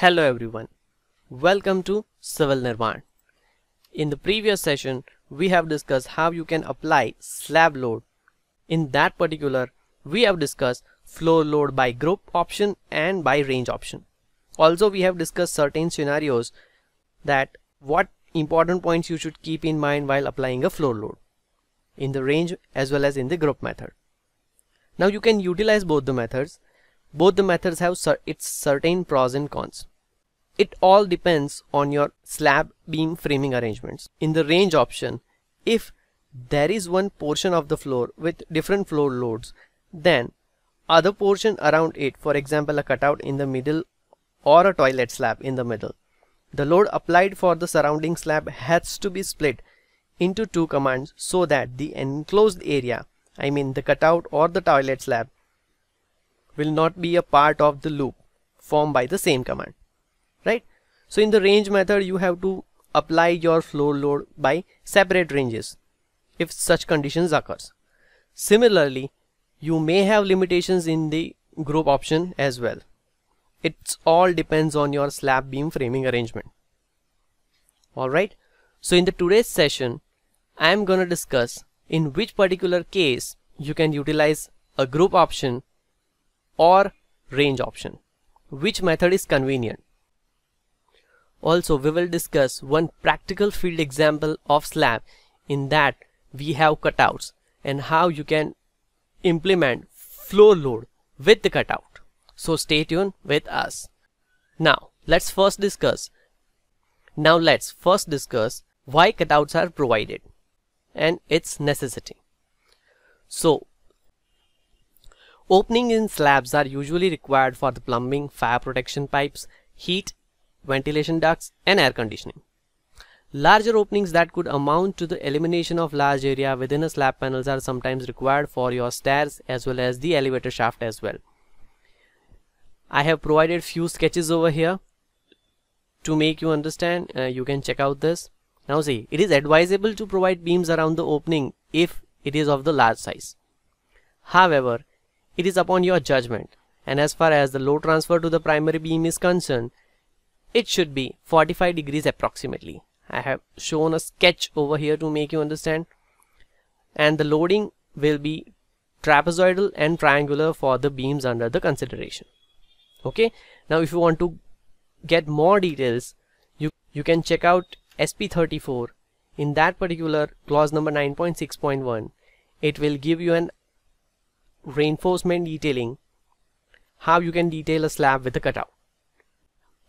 Hello everyone. Welcome to Civil Nirman. In the previous session, we have discussed how you can apply slab load. In that particular, we have discussed floor load by group option and by range option. Also, we have discussed certain scenarios that what important points you should keep in mind while applying a floor load in the range as well as in the group method. Now you can utilize both the methods. Both the methods have its certain pros and cons. It all depends on your slab beam framing arrangements. In the range option, if there is one portion of the floor with different floor loads, then other portion around it, for example a cutout in the middle or a toilet slab in the middle, the load applied for the surrounding slab has to be split into two commands so that the enclosed area, I mean the cutout or the toilet slab, will not be a part of the loop formed by the same command, right? So in the range method, you have to apply your floor load by separate ranges if such conditions occurs. Similarly, you may have limitations in the group option as well. It all depends on your slab beam framing arrangement. Alright, so in the today's session, I am going to discuss in which particular case you can utilize a group option or range option. Which method is convenient. Also, we will discuss one practical field example of slab in that we have cutouts and how you can implement floor load with the cutout. So stay tuned with us. Now, let's first discuss now let's first discuss why cutouts are provided and its necessity. So, opening in slabs are usually required for the plumbing, fire protection pipes, heat, ventilation ducts and air conditioning. Larger openings that could amount to the elimination of large area within a slab panels are sometimes required for your stairs as well as the elevator shaft as well. I have provided few sketches over here to make you understand uh, you can check out this now see it is advisable to provide beams around the opening if it is of the large size however it is upon your judgment and as far as the load transfer to the primary beam is concerned it should be 45 degrees approximately I have shown a sketch over here to make you understand and the loading will be trapezoidal and triangular for the beams under the consideration okay now if you want to get more details, you, you can check out SP34. In that particular clause number 9.6.1, it will give you an reinforcement detailing how you can detail a slab with a cutout.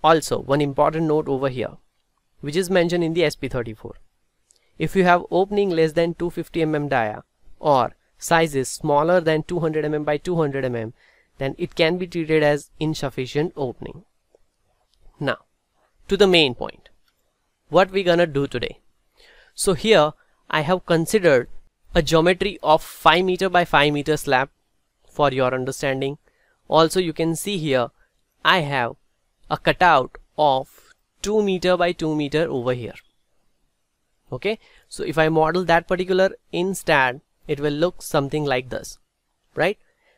Also, one important note over here, which is mentioned in the SP34. If you have opening less than 250 mm dia or sizes smaller than 200 mm by 200 mm, then it can be treated as insufficient opening. Now, to the main point. What we gonna do today? So here, I have considered a geometry of 5 meter by 5 meter slab for your understanding. Also, you can see here, I have a cutout of 2 meter by 2 meter over here. Okay, so if I model that particular instead, it will look something like this, right?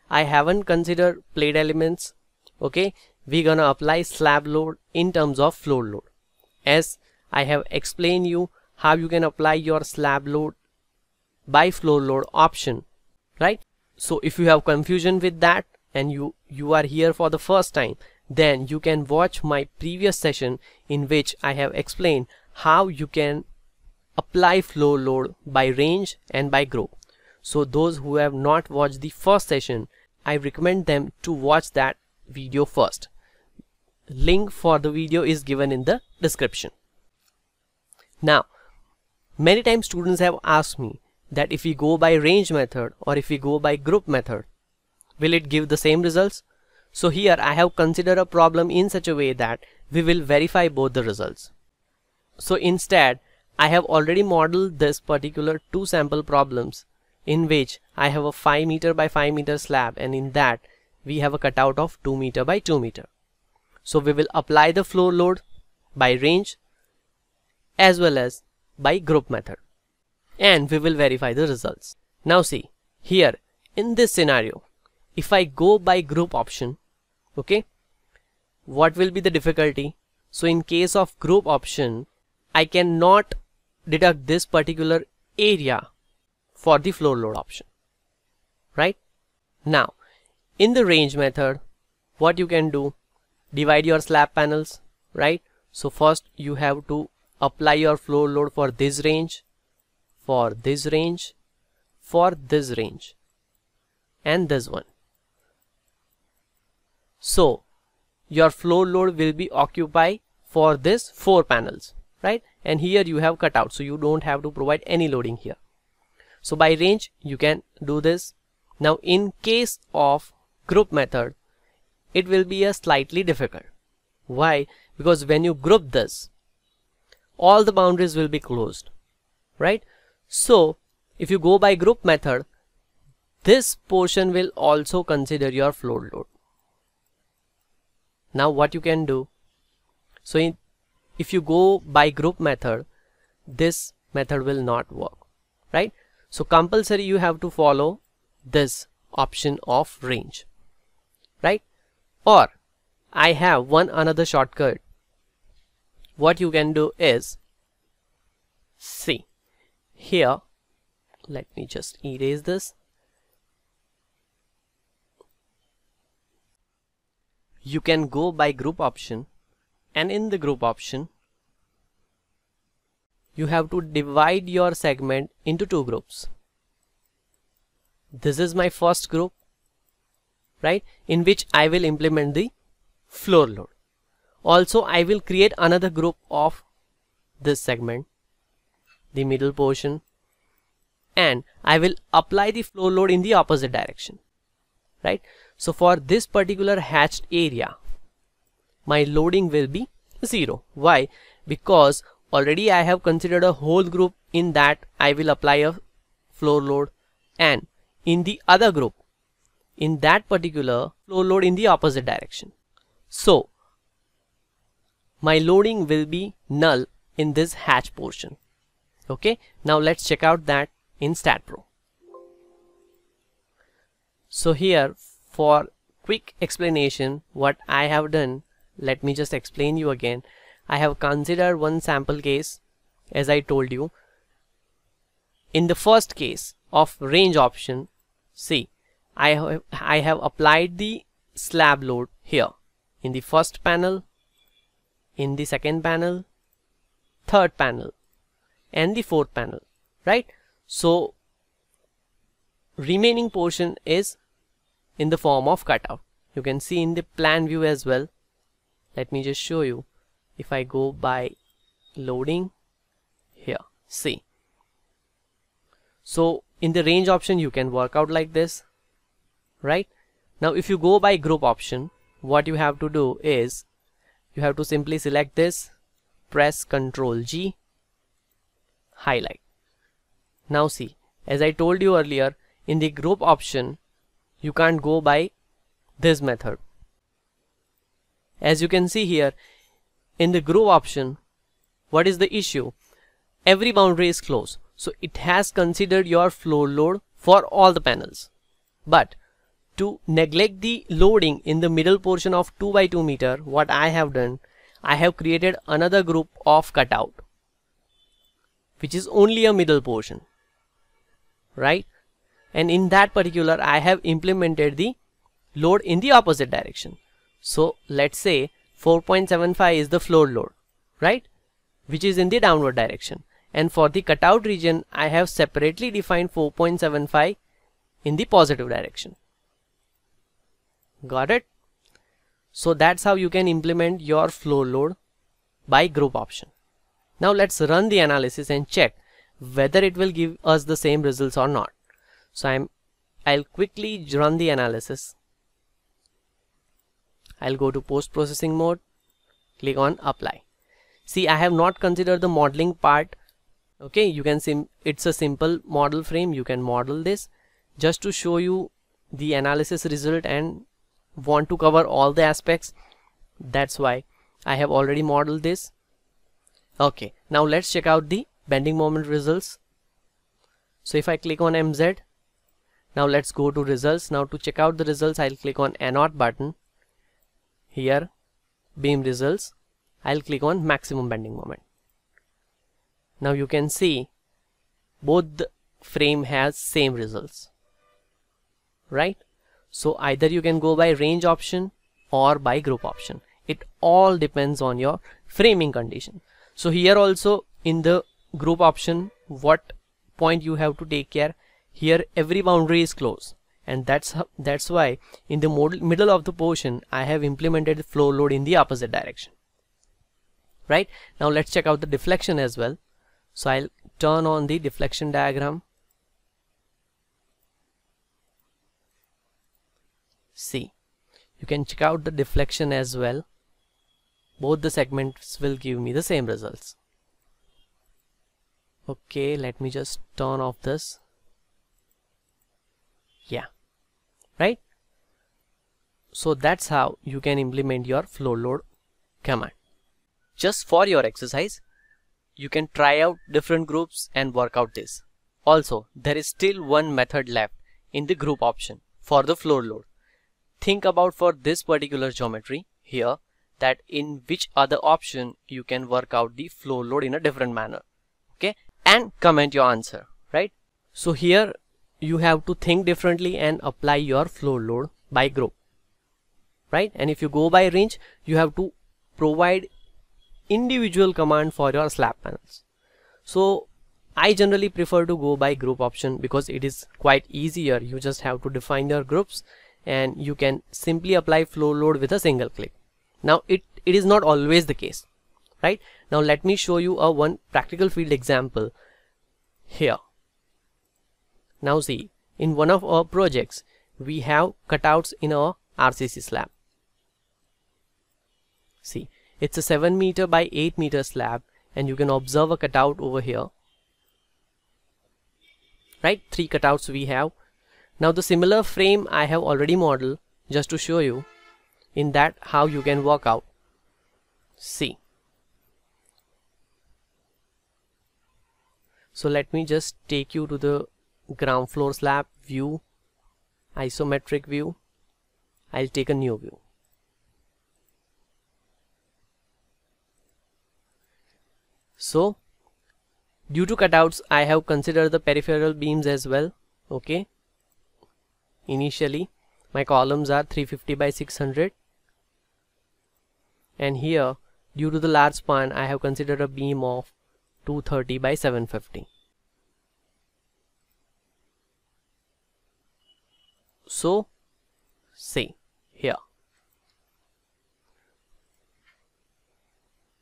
I haven't considered plate elements. Okay, we're gonna apply slab load in terms of floor load as I have explained you how you can apply your slab load by floor load option right so if you have confusion with that and you you are here for the first time then you can watch my previous session in which I have explained how you can apply floor load by range and by group so those who have not watched the first session I recommend them to watch that video first link for the video is given in the description. Now, many times students have asked me that if we go by range method or if we go by group method, will it give the same results? So here I have considered a problem in such a way that we will verify both the results. So instead, I have already modeled this particular two sample problems in which I have a 5 meter by 5 meter slab and in that we have a cutout of 2 meter by 2 meter. So we will apply the floor load by range as well as by group method and we will verify the results. Now see here in this scenario if I go by group option okay? What will be the difficulty? So in case of group option I cannot deduct this particular area for the floor load option. Right? Now in the range method what you can do? Divide your slab panels right? So first you have to apply your floor load for this range for this range for this range and this one so your floor load will be occupied for this four panels right? And here you have cut out so you don't have to provide any loading here. So by range you can do this. Now in case of group method it will be a slightly difficult. Why? Because when you group this all the boundaries will be closed right? So if you go by group method this portion will also consider your floor load now what you can do? So in, if you go by group method this method will not work right? So compulsory you have to follow this option of range right? Or I have one another shortcut. What you can do is see here let me just erase this you can go by group option. And in the group option you have to divide your segment into two groups. This is my first group right in which I will implement the floor load. Also I will create another group of this segment the middle portion and I will apply the floor load in the opposite direction right? So for this particular hatched area my loading will be 0 why? Because already I have considered a whole group. In that I will apply a floor load. And in the other group in that particular floor load in the opposite direction. So my loading will be null in this hatch portion. Okay? Now let's check out that in STAAD Pro so here for quick explanation what I have done let me just explain you again. I have considered one sample case as I told you. In the first case of range option see I have, I have applied the slab load here. In the first panel in the second panel third panel and the fourth panel right? So remaining portion is in the form of cutout. You can see in the plan view as well. Let me just show you. If I go by loading here see. So in the range option you can work out like this right? Now if you go by group option what you have to do is you have to simply select this press ctrl G highlight. Now see as I told you earlier in the group option you can't go by this method. As you can see here in the group option what is the issue? Every boundary is closed so it has considered your floor load for all the panels. But to neglect the loading in the middle portion of 2 by 2 meter what I have done I have created another group of cutout which is only a middle portion right and in that particular I have implemented the load in the opposite direction. So let's say 4.75 is the floor load right? Which is in the downward direction. And for the cutout region I have separately defined 4.75 in the positive direction. Got it? So that's how you can implement your floor load by group option. Now let's run the analysis and check whether it will give us the same results or not so I'm I'll quickly run the analysis. I'll go to post processing mode click on apply. See I have not considered the modeling part. Okay you can see it's a simple model frame you can model this. Just to show you the analysis result and want to cover all the aspects that's why I have already modeled this. Okay now let's check out the bending moment results. So if I click on MZ now let's go to results. Now to check out the results I'll click on annotate button. Here beam results. I'll click on maximum bending moment. Now you can see both the frame has same results right? So either you can go by range option or by group option. It all depends on your framing condition. So here also in the group option what point you have to take care here every boundary is closed. And that's that's why in the middle of the portion I have implemented the floor load in the opposite direction. Right? Now let's check out the deflection as well. So I'll turn on the deflection diagram. See you can check out the deflection as well. Both the segments will give me the same results. Okay let me just turn off this yeah. Right? So that's how you can implement your floor load command. Just for your exercise you can try out different groups and work out this. Also there is still one method left in the group option for the floor load. Think about for this particular geometry here that in which other option you can work out the floor load in a different manner. Okay? And comment your answer right? So here you have to think differently and apply your floor load by group right? And if you go by range you have to provide individual command for your slab panels. So I generally prefer to go by group option because it is quite easier. You just have to define your groups and you can simply apply floor load with a single click. Now it it is not always the case right? Now let me show you a one practical field example here now see, in one of our projects, we have cutouts in our RCC slab. See, it's a 7 meter by 8 meter slab and you can observe a cutout over here. Right, three cutouts we have. Now the similar frame I have already modeled just to show you in that how you can work out. See. So let me just take you to the ground floor slab view isometric view. I'll take a new view. So due to cutouts I have considered the peripheral beams as well okay? Initially my columns are 350 by 600 and here due to the large span I have considered a beam of 230 by 750 so say here.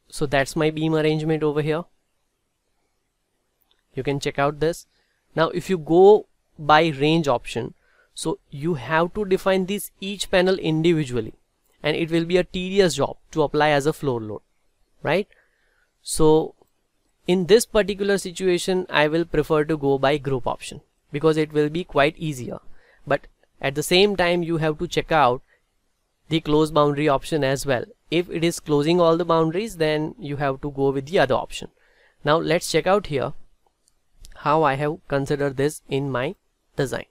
So that's my beam arrangement over here. You can check out this. Now if you go by range option so you have to define this each panel individually and it will be a tedious job to apply as a floor load right? So in this particular situation I will prefer to go by group option because it will be quite easier. But at the same time you have to check out the close boundary option as well. If it is closing all the boundaries then you have to go with the other option. Now let's check out here how I have considered this in my design.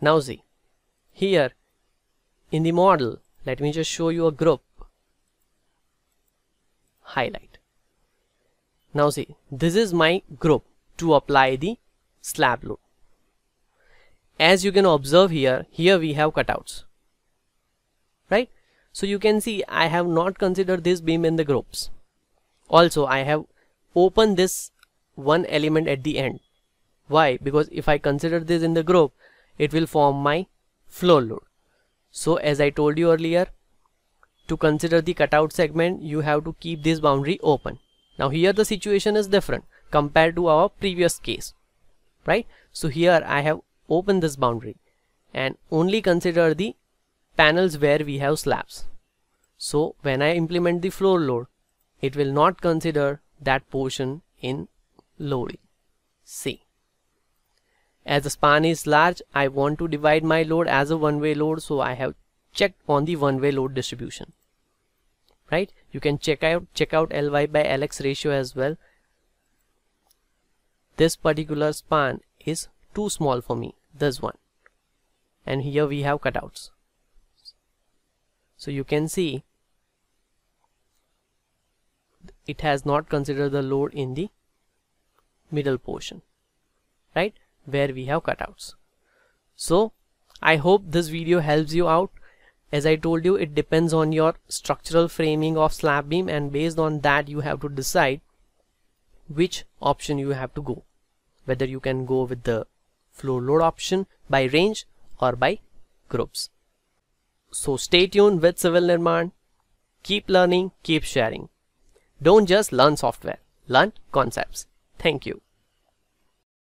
Now see. Here in the model let me just show you a group highlight. Now see. This is my group to apply the slab load as you can observe here here we have cutouts. Right? So you can see I have not considered this beam in the groups. Also I have opened this one element at the end. Why? Because if I consider this in the group it will form my floor load. So as I told you earlier to consider the cutout segment you have to keep this boundary open. Now here the situation is different compared to our previous case. Right? So here I have open this boundary and only consider the panels where we have slabs. So when I implement the floor load, it will not consider that portion in loading. See. As the span is large, I want to divide my load as a one-way load, so I have checked on the one-way load distribution. Right? You can check out check out Ly by Lx ratio as well. This particular span is too small for me this one. And here we have cutouts. So you can see it has not considered the load in the middle portion right where we have cutouts. So I hope this video helps you out. As I told you it depends on your structural framing of slab beam and based on that you have to decide which option you have to go whether you can go with the floor load option by range or by groups. So stay tuned with Civil Nirman. Keep learning keep sharing. Don't just learn software learn concepts. Thank you